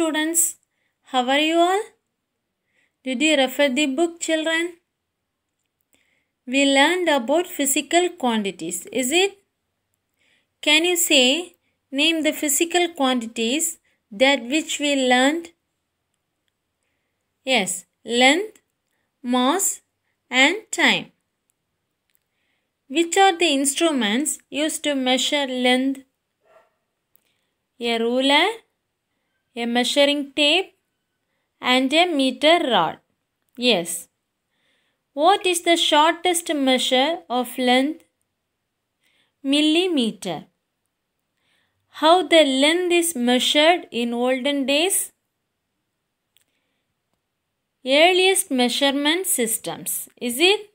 students. How are you all? Did you refer the book, children? We learned about physical quantities, is it? Can you say, name the physical quantities that which we learned? Yes, length, mass, and time. Which are the instruments used to measure length? A ruler, a measuring tape, and a meter rod. Yes. What is the shortest measure of length? Millimeter. How the length is measured in olden days? Earliest measurement systems. Is it?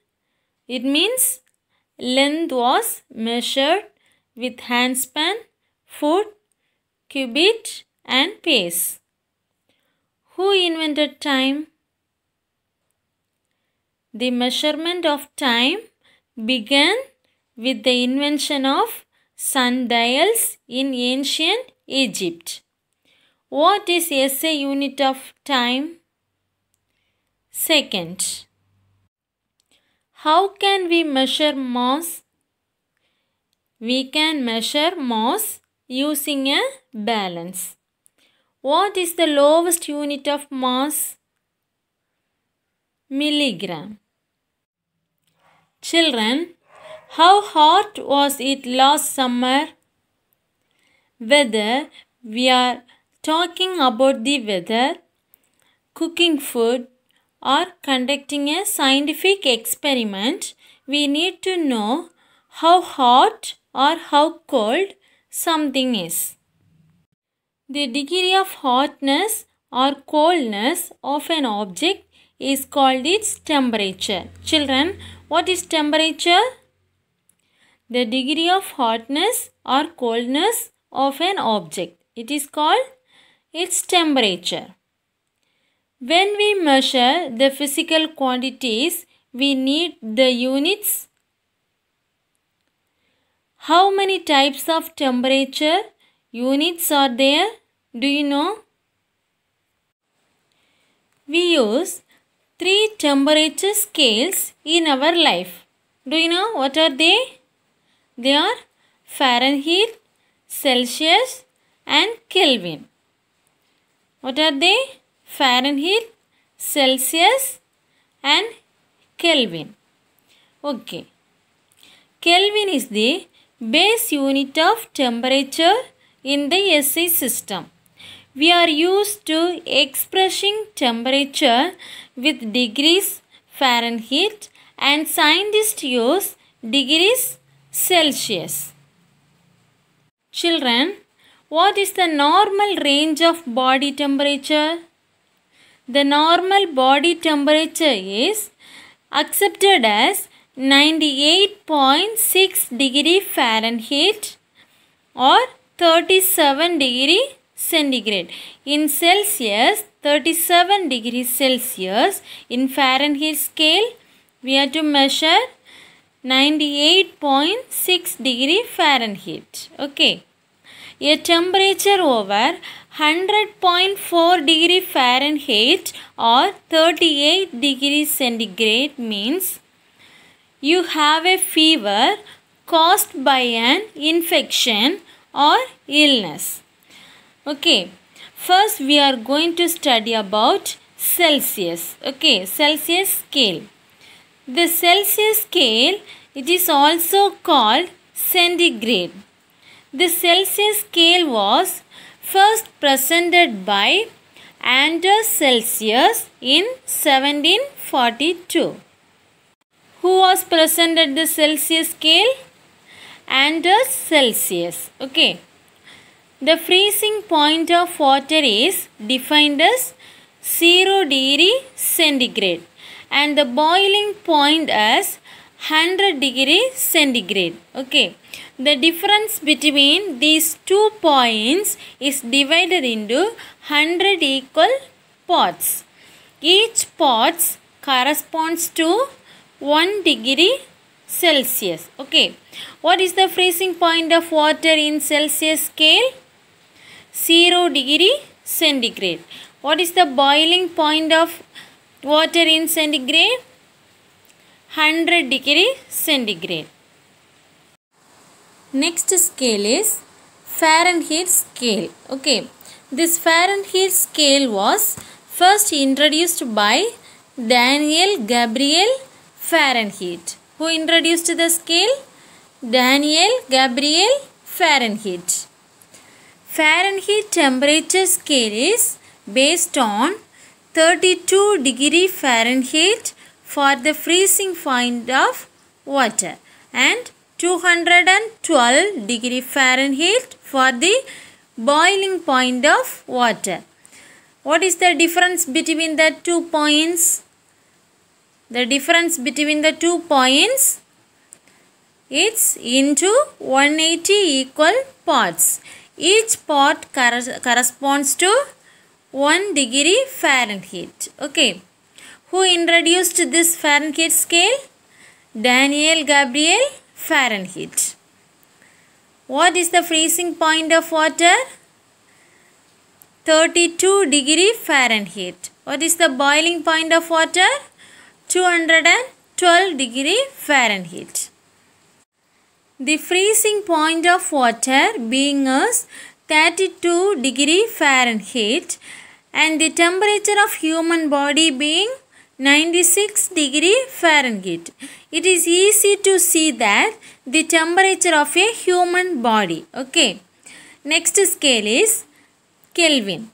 It means length was measured with handspan, foot, cubit, and pace. Who invented time? The measurement of time began with the invention of sundials in ancient Egypt. What is SI unit of time? Second. How can we measure mass? We can measure mass using a balance. What is the lowest unit of mass? Milligram. Children, how hot was it last summer? Whether we are talking about the weather, cooking food, or conducting a scientific experiment, we need to know how hot or how cold something is. The degree of hotness or coldness of an object is called its temperature. Children, what is temperature? The degree of hotness or coldness of an object. It is called its temperature. When we measure the physical quantities, we need the units. How many types of temperature units are there? Do you know? We use three temperature scales in our life. Do you know what are they? They are Fahrenheit, Celsius and Kelvin. What are they? Fahrenheit, Celsius and Kelvin. Okay. Kelvin is the base unit of temperature in the SI system. We are used to expressing temperature with degrees Fahrenheit and scientists use degrees Celsius. Children, what is the normal range of body temperature? The normal body temperature is accepted as 98.6 degree Fahrenheit or 37 degree centigrade. In Celsius, 37 degree Celsius. In Fahrenheit scale, we have to measure 98.6 degree Fahrenheit. Okay. A temperature over 100.4 degree Fahrenheit or 38 degree centigrade means you have a fever caused by an infection or illness. Okay, first we are going to study about Celsius. Okay, Celsius scale. The Celsius scale, it is also called centigrade. The Celsius scale was first presented by Anders Celsius in 1742. Who was presented the Celsius scale? Anders Celsius. Okay. The freezing point of water is defined as 0 degree centigrade and the boiling point as 100 degree centigrade. Okay. The difference between these two points is divided into 100 equal pots. Each pot corresponds to 1 degree Celsius. Okay. What is the freezing point of water in Celsius scale? 0 degree centigrade. What is the boiling point of water in centigrade? 100 degree centigrade. Next scale is Fahrenheit scale. Okay, this Fahrenheit scale was first introduced by Daniel Gabriel Fahrenheit. Who introduced the scale? Daniel Gabriel Fahrenheit. Fahrenheit temperature scale is based on 32 degree Fahrenheit for the freezing point of water and 212 degree Fahrenheit for the boiling point of water. What is the difference between the two points? The difference between the two points it's into 180 equal parts. Each part corresponds to 1 degree Fahrenheit. Okay. Who introduced this Fahrenheit scale? Daniel Gabriel Fahrenheit. What is the freezing point of water? 32 degree Fahrenheit. What is the boiling point of water? 212 degree Fahrenheit. The freezing point of water being is 32 degree Fahrenheit and the temperature of human body being 96 degree Fahrenheit. It is easy to see that the temperature of a human body. Okay. Next scale is Kelvin.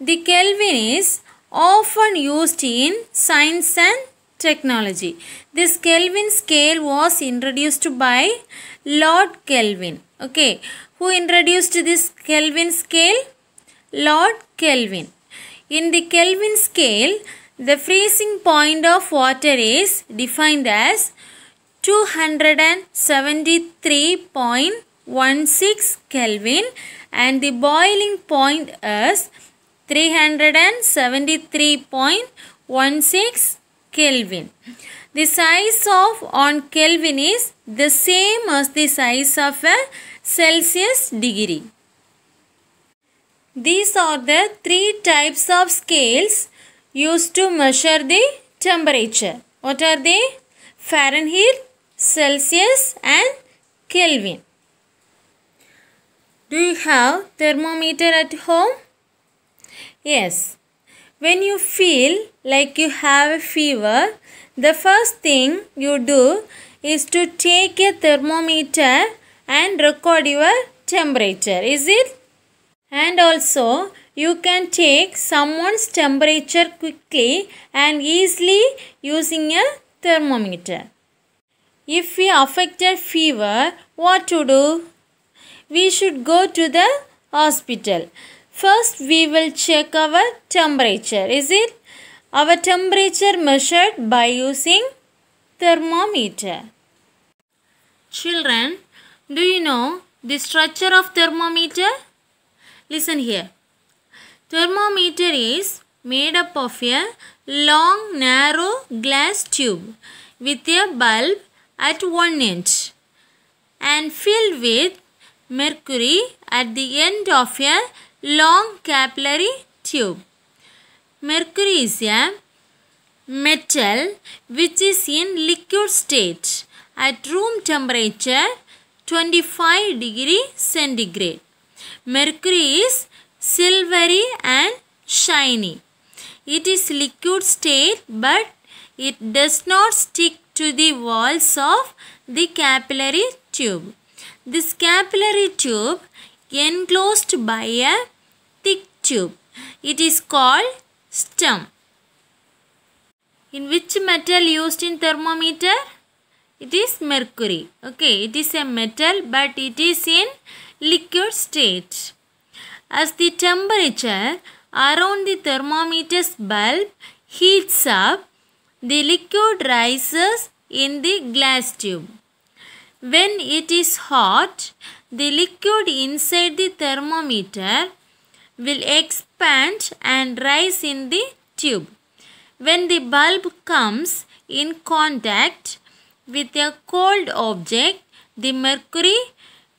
The Kelvin is often used in science and technology. This Kelvin scale was introduced by Lord Kelvin. Okay. Who introduced this Kelvin scale? Lord Kelvin. In the Kelvin scale, the freezing point of water is defined as 273.16 Kelvin and the boiling point is 373.16 Kelvin. The size of on Kelvin is the same as the size of a Celsius degree. These are the three types of scales used to measure the temperature. What are they? Fahrenheit, Celsius and Kelvin. Do you have thermometer at home? Yes. When you feel like you have a fever, the first thing you do is to take a thermometer and record your temperature. Is it? And also, you can take someone's temperature quickly and easily using a thermometer. If we affected fever, what to do? We should go to the hospital. First, we will check our temperature. Is it? Our temperature measured by using thermometer. Children, do you know the structure of thermometer? Listen here. Thermometer is made up of a long narrow glass tube with a bulb at one end and filled with mercury at the end of a long capillary tube. Mercury is a metal which is in liquid state at room temperature 25 degree centigrade. Mercury is silvery and shiny. It is liquid state but it does not stick to the walls of the capillary tube. This capillary tube enclosed by a tube. It is called stem. In which metal used in thermometer? It is mercury. Okay, it is a metal but it is in liquid state. As the temperature around the thermometer's bulb heats up, the liquid rises in the glass tube. When it is hot, the liquid inside the thermometer will expand and rise in the tube. When the bulb comes in contact with a cold object, the mercury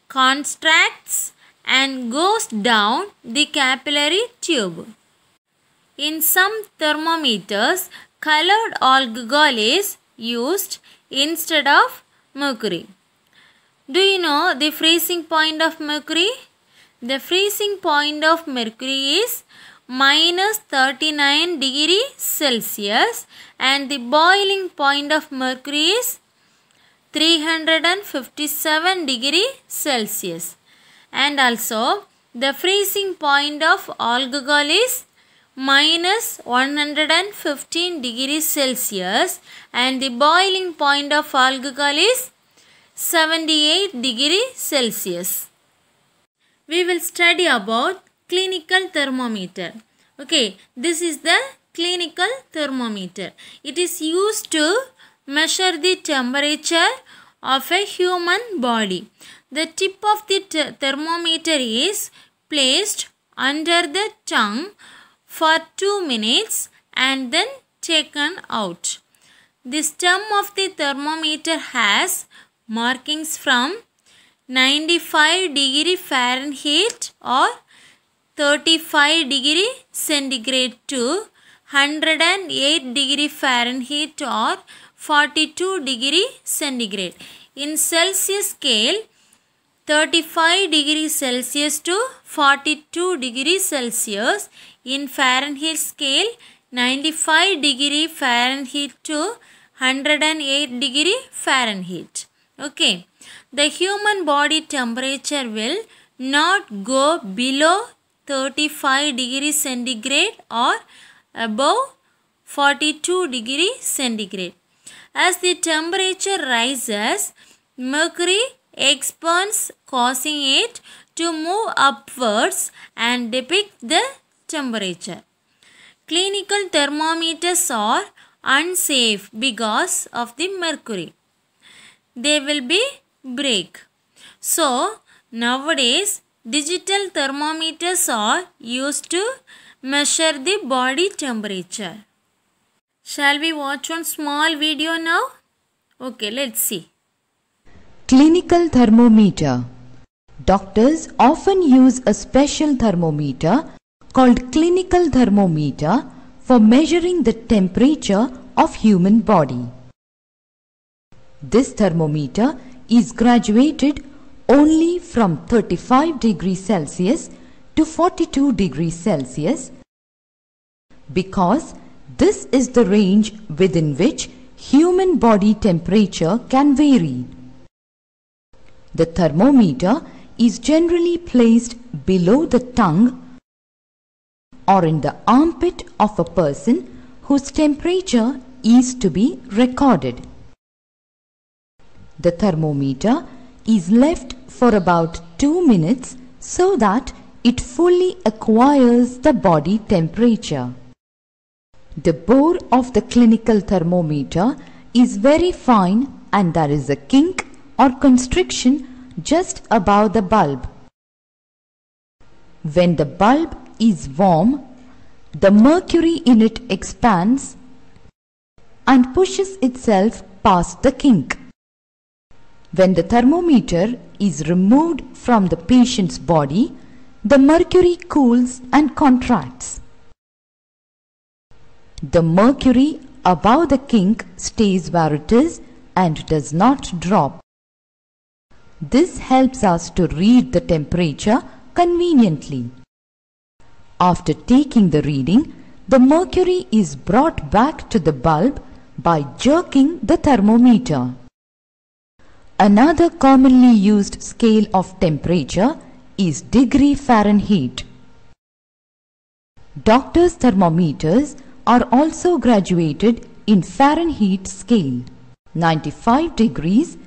contracts and goes down the capillary tube. In some thermometers, colored alcohol is used instead of mercury. Do you know the freezing point of mercury? The freezing point of mercury is minus 39 degree Celsius and the boiling point of mercury is 357 degree Celsius and also the freezing point of alcohol is minus 115 degree Celsius and the boiling point of alcohol is 78 degree Celsius. We will study about clinical thermometer. Okay, this is the clinical thermometer. It is used to measure the temperature of a human body. The tip of the thermometer is placed under the tongue for 2 minutes and then taken out. The stem of the thermometer has markings from 95 degree Fahrenheit or 35 degree centigrade to 108 degree Fahrenheit or 42 degree centigrade. In Celsius scale, 35 degree Celsius to 42 degree Celsius. In Fahrenheit scale, 95 degree Fahrenheit to 108 degree Fahrenheit. Okay. The human body temperature will not go below 35 degree centigrade or above 42 degree centigrade. As the temperature rises, mercury expands causing it to move upwards and depict the temperature. Clinical thermometers are unsafe because of the mercury. They will be break. So, nowadays digital thermometers are used to measure the body temperature. Shall we watch one small video now? Okay, let's see. Clinical thermometer. Doctors often use a special thermometer called clinical thermometer for measuring the temperature of human body. This thermometer is graduated only from 35 degrees Celsius to 42 degrees Celsius because this is the range within which human body temperature can vary. The thermometer is generally placed below the tongue or in the armpit of a person whose temperature is to be recorded. The thermometer is left for about 2 minutes so that it fully acquires the body temperature. The bore of the clinical thermometer is very fine and there is a kink or constriction just above the bulb. When the bulb is warm, the mercury in it expands and pushes itself past the kink. When the thermometer is removed from the patient's body, the mercury cools and contracts. The mercury above the kink stays where it is and does not drop. This helps us to read the temperature conveniently. After taking the reading, the mercury is brought back to the bulb by jerking the thermometer. Another commonly used scale of temperature is degree Fahrenheit. Doctors' thermometers are also graduated in Fahrenheit scale 95 degrees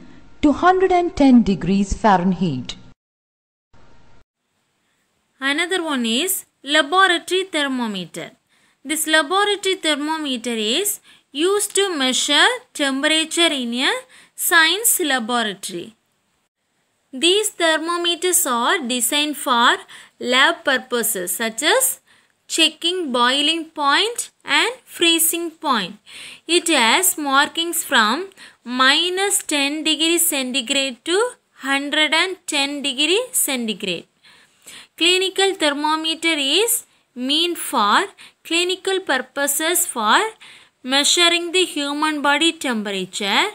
to 110 degrees Fahrenheit. Another one is laboratory thermometer. This laboratory thermometer is used to measure temperature in a science laboratory. These thermometers are designed for lab purposes such as checking boiling point and freezing point. It has markings from minus 10 degree centigrade to 110 degree centigrade. clinical thermometer is mean for clinical purposes for measuring the human body temperature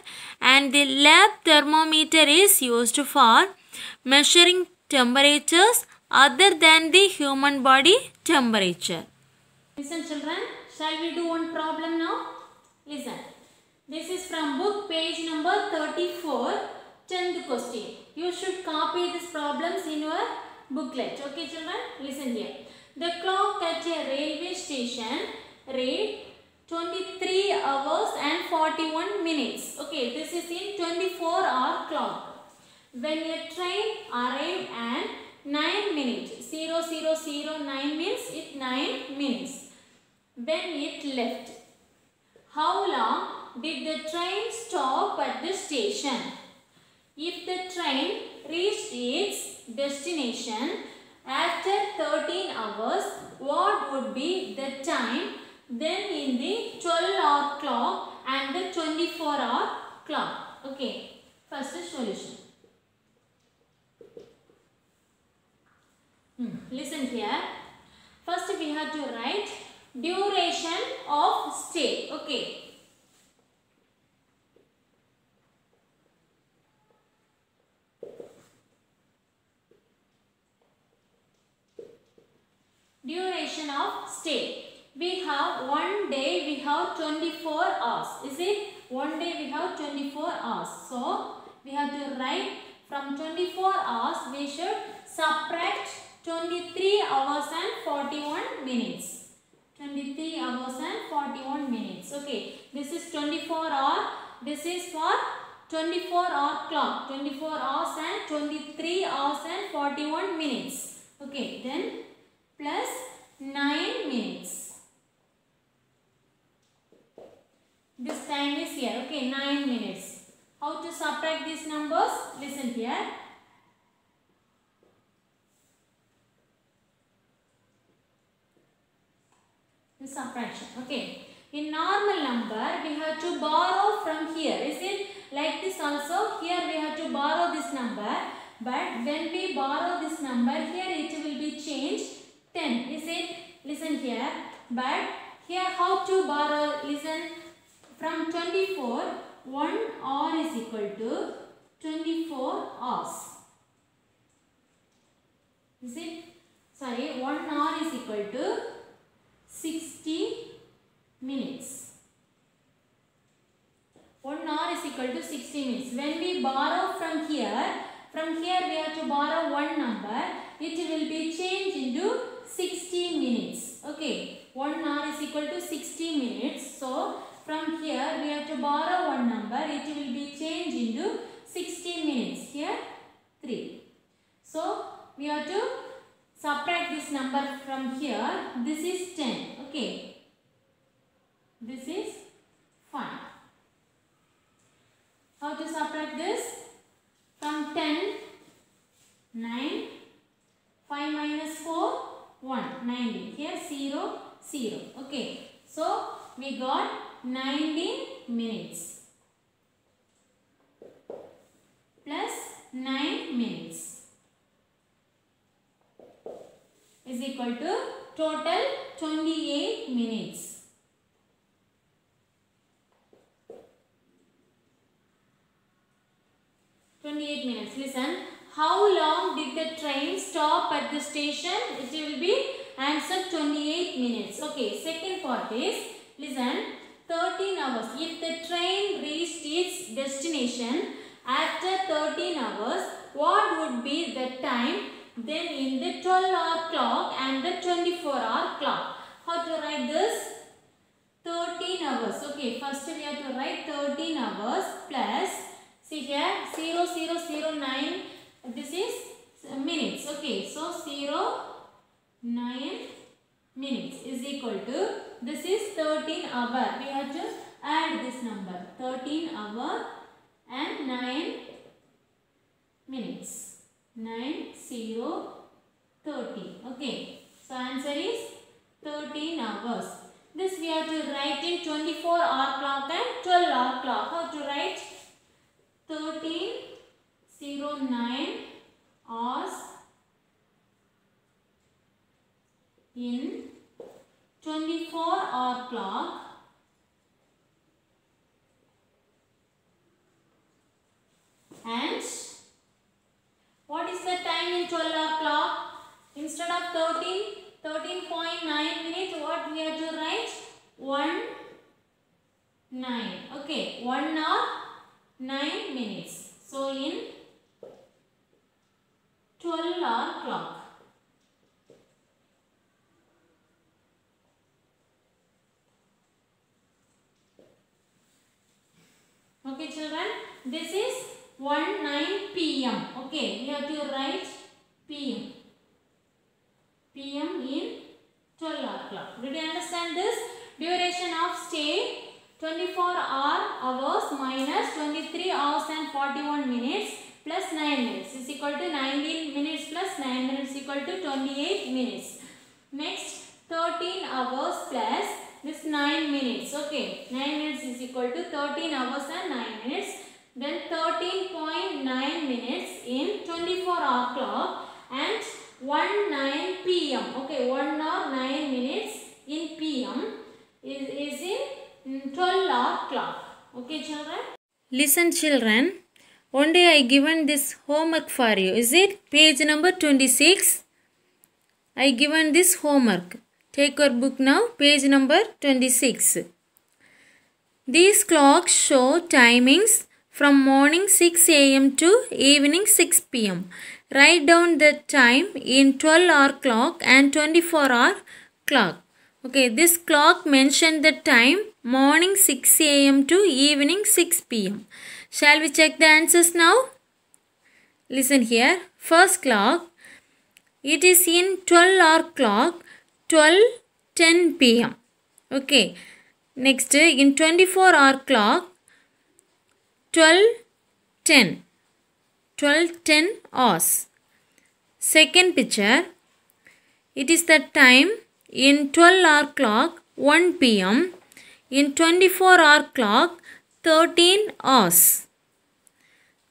and the lab thermometer is used for measuring temperatures other than the human body temperature. Listen children, shall we do one problem now? Listen. This is from book page number 34, 10th question. You should copy these problems in your booklet. Okay children, listen here. The clock at a railway station read 23 hours and 41 minutes. Okay, this is in 24 hour clock. When a train arrived at 9 minutes, 0, 0, 0, 0009 means it 9 minutes. When it left, how long did the train stop at the station? If the train reached its destination after 13 hours, what would be the time then in the 12 hour clock and the 24 hour clock? Okay, first solution. Hmm, Listen here. First we have to write duration of stay. Okay. Duration of stay. We have one day we have 24 hours. Is it? One day we have 24 hours. So we have to write from 24 hours we should subtract 23 hours and 41 minutes. 23 hours and 41 minutes. Okay. This is 24 hour. This is for 24 hour clock. 24 hours and 23 hours and 41 minutes. Okay. Then plus 9 minutes. This time is here. Okay. 9 minutes. How to subtract these numbers? Listen here. the subtraction. Okay. In normal number, we have to borrow from here. Is it like this also? Here we have to borrow this number. But when we borrow this number, here it will be changed 10. Is it? Listen here. But here how to borrow? Listen. From 24, 1 hour is equal to 24 hours. Is it? Sorry, 1 hour is equal to 60 minutes. 1 hour is equal to 60 minutes. When we borrow from here, from here we have to borrow one number. It will be changed into 60 minutes. Okay. 1 hour is equal to 60 minutes. So, from here we have to borrow one number. It will be changed into 60 minutes. Here 3. So, we have to subtract this number from here. This is 10. Okay. This is 5. How to subtract this? From 10, 9, 5 minus 4, 1, 19. Here 0, 0. Okay. So, we got 19 minutes. Plus 9 minutes. is equal to total 28 minutes. Twenty-eight minutes. Listen. How long did the train stop at the station? It will be answer 28 minutes. Okay. Second part is listen. 13 hours. If the train reached its destination after 13 hours, what would be the time then in the 12 hour clock and the 24 hour clock. How to write this? 13 hours. Okay, first we have to write 13 hours plus, see here 0, 0, 0, 9, this is minutes. Okay, so 0, 9 minutes is equal to, this is 13 hour. We have to add this number, 13 hour and 9 minutes. 9, 0, 30. Okay. So, answer is 13 hours. This we have to write in 24 hour clock and 12 hour clock. How to write? 13, 0, 9 hours in 24 hour clock. And what is the time in 12 hour clock? Instead of 13 13.9 minutes what we have to write? 1 9 okay 1 hour 9 minutes. So in 12 hour clock Okay children, this is 1 9 pm. Okay, we have to write pm. pm in 12 hour clock. Did you understand this? Duration of stay 24 hour hours minus 23 hours and 41 minutes plus 9 minutes is equal to 19 minutes plus 9 minutes equal to 28 minutes. Next 13 hours plus this 9 minutes. Okay, 9 minutes is equal to 13 hours and 9 minutes. Then 13.9 minutes in 24 hour clock and 1 9 pm. Okay, 1 hour 9 minutes in pm is, is in mm, 12 hour clock. Okay, children? Listen, children. One day I given this homework for you. Is it page number 26? I given this homework. Take your book now, page number 26. These clocks show timings from morning 6 am to evening 6 pm. Write down the time in 12 hour clock and 24 hour clock. Okay, this clock mentioned the time morning 6 am to evening 6 pm. Shall we check the answers now? Listen here. First clock. It is in 12 hour clock 12:10 pm. Okay. Next in 24 hour clock 12:10 12:10 hours. Second picture. It is the time in 12 hour clock 1 pm in 24 hour clock 13 hours.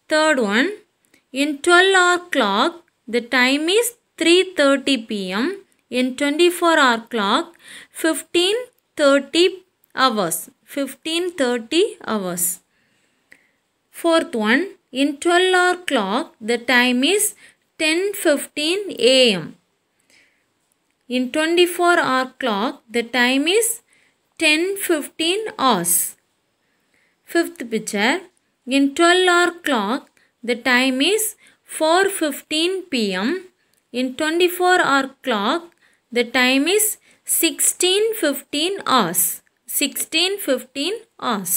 Third one. In 12 hour clock the time is 3:30 pm in 24 hour clock 15:30 hours. 15:30 hours fourth one in 12 hour clock the time is 10:15 am in 24 hour clock the time is 10:15 hours. Fifth picture in 12 hour clock the time is 4:15 pm in 24 hour clock the time is 16:15 hours. 16:15 hours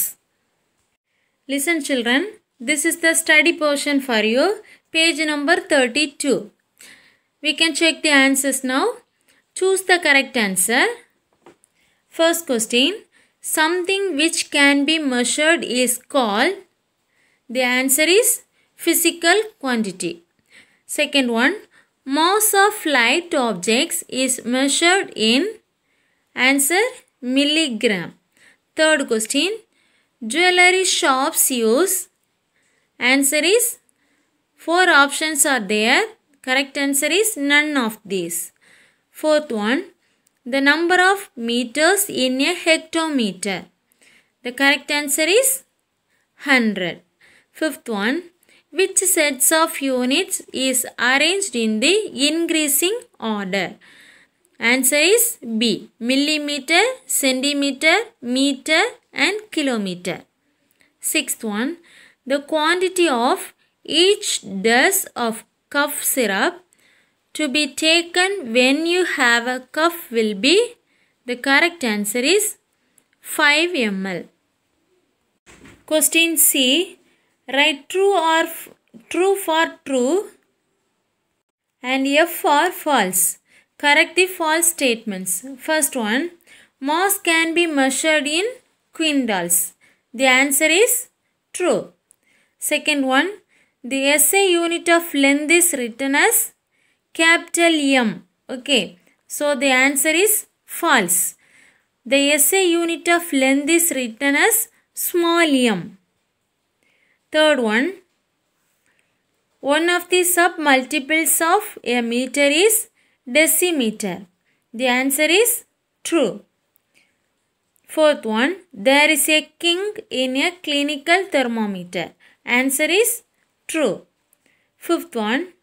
listen children. This is the study portion for you. Page number 32 we can check the answers now. Choose the correct answer. First question. Something which can be measured is called the answer is physical quantity. Second one. Mass of light objects is measured in answer milligram. Third question jewelry shops use. Answer is four options are there. Correct answer is none of these. Fourth one the number of meters in a hectometer. The correct answer is 100 fifth one which sets of units is arranged in the increasing order? Answer is b millimeter centimeter meter and kilometer. Sixth one the quantity of each dose of cough syrup to be taken when you have a cough will be the correct answer is 5 ml question c write true or true for true and f for false. Correct the false statements. First one mass can be measured in quintals the answer is true second one the SI unit of length is written as capital M. Okay. So the answer is false. The SI unit of length is written as small m. Third one. One of the sub multiples of a meter is decimeter. The answer is true. Fourth one, there is a kink in a clinical thermometer. Answer is true. Fifth one,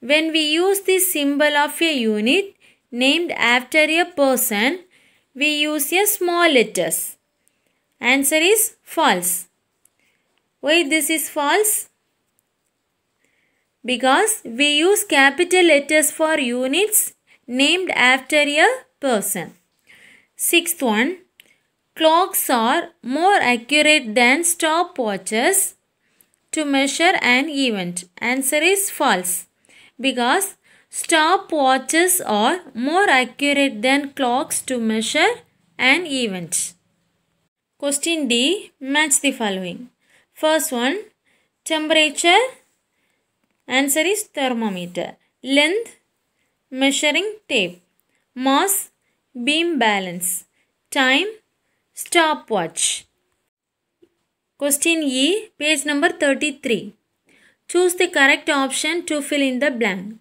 when we use the symbol of a unit named after a person, we use a small letters. Answer is false. Why this is false? Because we use capital letters for units named after a person. Sixth one, clocks are more accurate than stopwatches to measure an event. Answer is false. Because stopwatches are more accurate than clocks to measure an event. Question D. Match the following. First one, temperature. Answer is thermometer. Length, measuring tape. Mass, beam balance. Time, stopwatch. Question E, page number 33. Choose the correct option to fill in the blank.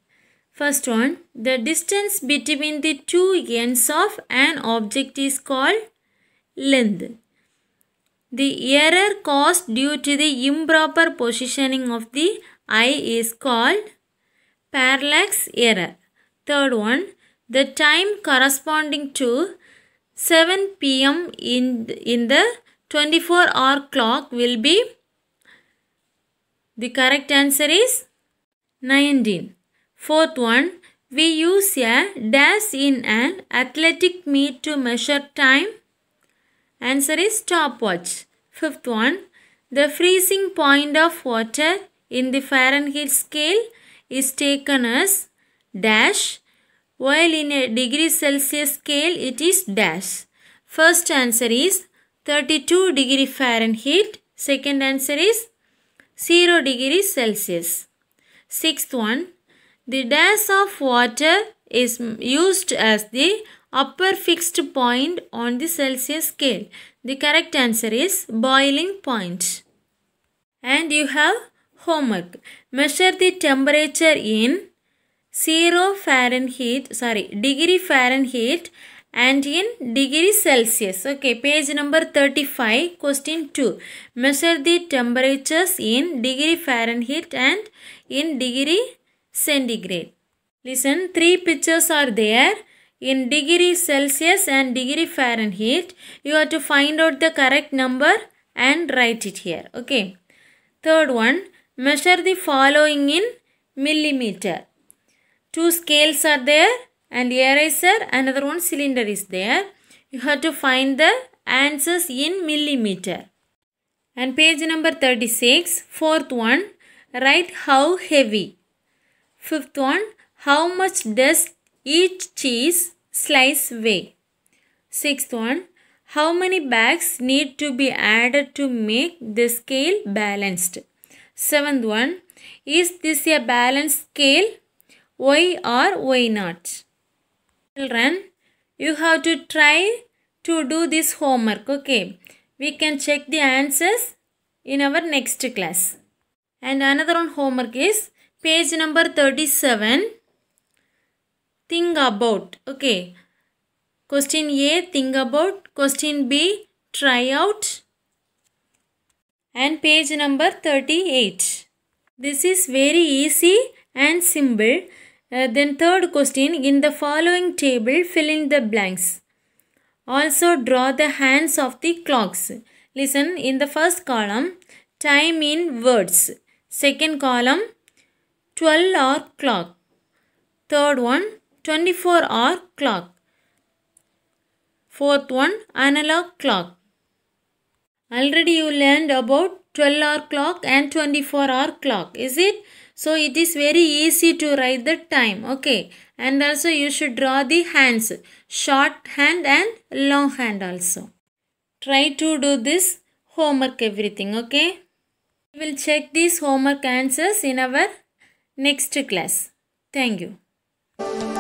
First one, the distance between the two ends of an object is called length. The error caused due to the improper positioning of the eye is called parallax error. Third one, the time corresponding to 7 pm in, in the 24 hour clock will be the correct answer is 19. Fourth one, we use a dash in an athletic meet to measure time. Answer is stopwatch. Fifth one, the freezing point of water in the Fahrenheit scale is taken as dash while in a degree Celsius scale it is dash. First answer is 32 degree Fahrenheit. Second answer is 0 degree Celsius. Sixth one, the dash of water is used as the upper fixed point on the Celsius scale. The correct answer is boiling point. And you have homework. Measure the temperature in 0 Fahrenheit, sorry, degree Fahrenheit and in degree Celsius. Okay, page number 35, question 2. Measure the temperatures in degree Fahrenheit and in degree centigrade. Listen, three pictures are there. In degree Celsius and degree Fahrenheit, you have to find out the correct number and write it here. Okay. Third one, measure the following in millimeter. Two scales are there and eraser another one cylinder is there. You have to find the answers in millimeter. And page number 36 fourth one write how heavy. Fifth one how much does each cheese slice weigh? Sixth one how many bags need to be added to make the scale balanced? Seventh one is this a balanced scale why or why not children you have to try to do this homework okay? We can check the answers in our next class. And another one homework is page number 37 think about okay? Question a think about. Question b try out. And page number 38 this is very easy and simple uh, then third question, in the following table, fill in the blanks. Also draw the hands of the clocks. Listen, in the first column, time in words. Second column, 12 hour clock. Third one, 24 hour clock. Fourth one, analog clock. Already you learned about 12 hour clock and 24 hour clock. Is it? So it is very easy to write the time. Okay. And also you should draw the hands. Short hand and long hand also. Try to do this homework everything. Okay. We will check these homework answers in our next class. Thank you.